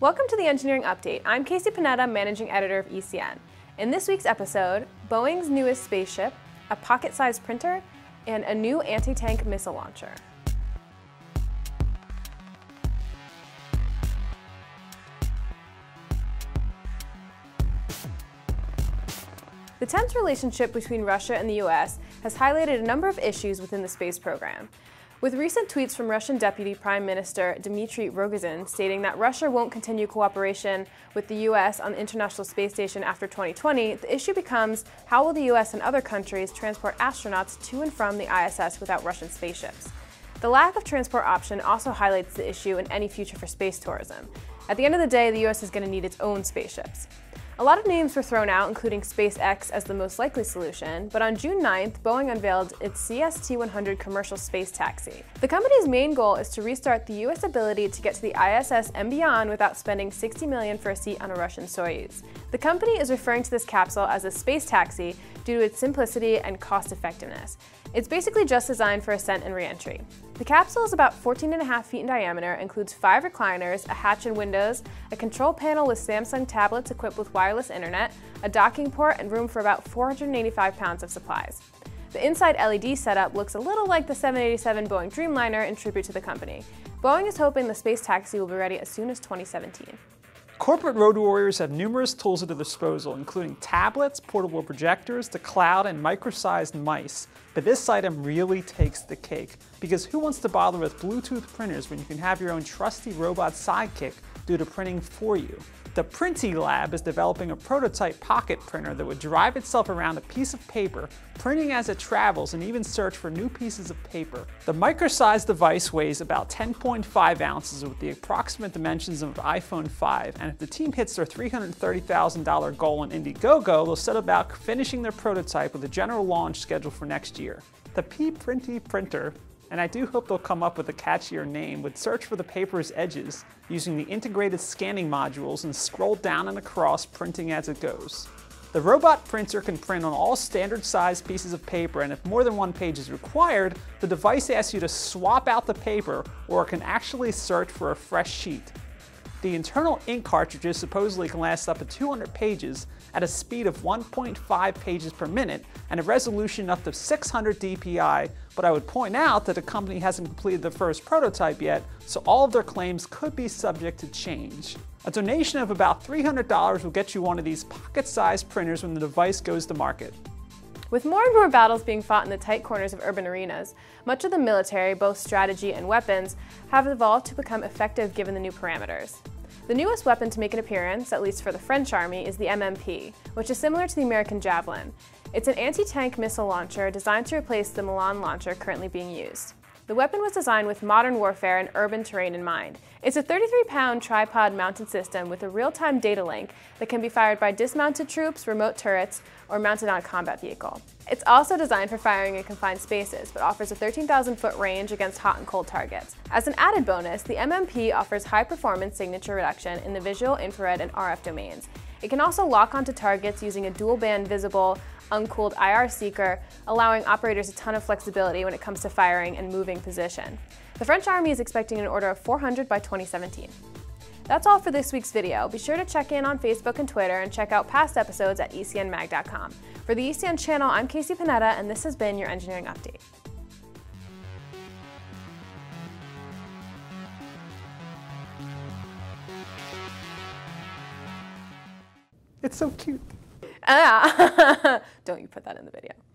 Welcome to the Engineering Update. I'm Casey Panetta, Managing Editor of ECN. In this week's episode, Boeing's newest spaceship, a pocket-sized printer, and a new anti-tank missile launcher. The tense relationship between Russia and the US has highlighted a number of issues within the space program. With recent tweets from Russian Deputy Prime Minister Dmitry Rogozin stating that Russia won't continue cooperation with the US on the International Space Station after 2020, the issue becomes how will the US and other countries transport astronauts to and from the ISS without Russian spaceships? The lack of transport option also highlights the issue in any future for space tourism. At the end of the day, the US is going to need its own spaceships. A lot of names were thrown out, including SpaceX as the most likely solution, but on June 9th, Boeing unveiled its CST-100 commercial space taxi. The company's main goal is to restart the US ability to get to the ISS and beyond without spending $60 million for a seat on a Russian Soyuz. The company is referring to this capsule as a space taxi due to its simplicity and cost effectiveness. It's basically just designed for ascent and reentry. The capsule is about 14 and a half feet in diameter, includes five recliners, a hatch and windows, a control panel with Samsung tablets equipped with wireless internet, a docking port, and room for about 485 pounds of supplies. The inside LED setup looks a little like the 787 Boeing Dreamliner in tribute to the company. Boeing is hoping the space taxi will be ready as soon as 2017. Corporate road warriors have numerous tools at their disposal, including tablets, portable projectors, the cloud, and micro-sized mice. But this item really takes the cake, because who wants to bother with Bluetooth printers when you can have your own trusty robot sidekick do the printing for you? The Printee Lab is developing a prototype pocket printer that would drive itself around a piece of paper, printing as it travels and even search for new pieces of paper. The micro-sized device weighs about 10.5 ounces with the approximate dimensions of an iPhone 5, and if the team hits their $330,000 goal on Indiegogo, they'll set about finishing their prototype with a general launch scheduled for next year. The P-Printee printer and I do hope they'll come up with a catchier name, would search for the paper's edges using the integrated scanning modules and scroll down and across printing as it goes. The robot printer can print on all standard sized pieces of paper and if more than one page is required, the device asks you to swap out the paper or it can actually search for a fresh sheet. The internal ink cartridges supposedly can last up to 200 pages at a speed of 1.5 pages per minute and a resolution up to 600 dpi, but I would point out that the company hasn't completed the first prototype yet, so all of their claims could be subject to change. A donation of about $300 will get you one of these pocket-sized printers when the device goes to market. With more and more battles being fought in the tight corners of urban arenas, much of the military, both strategy and weapons, have evolved to become effective given the new parameters. The newest weapon to make an appearance, at least for the French army, is the MMP, which is similar to the American Javelin. It's an anti-tank missile launcher designed to replace the Milan launcher currently being used. The weapon was designed with modern warfare and urban terrain in mind. It's a 33-pound tripod-mounted system with a real-time data link that can be fired by dismounted troops, remote turrets, or mounted on a combat vehicle. It's also designed for firing in confined spaces, but offers a 13,000-foot range against hot and cold targets. As an added bonus, the MMP offers high-performance signature reduction in the visual, infrared, and RF domains. It can also lock onto targets using a dual-band visible uncooled IR seeker, allowing operators a ton of flexibility when it comes to firing and moving position. The French Army is expecting an order of 400 by 2017. That's all for this week's video. Be sure to check in on Facebook and Twitter and check out past episodes at ecnmag.com. For the ECN channel, I'm Casey Panetta, and this has been your Engineering Update. It's so cute. Ah, don't you put that in the video.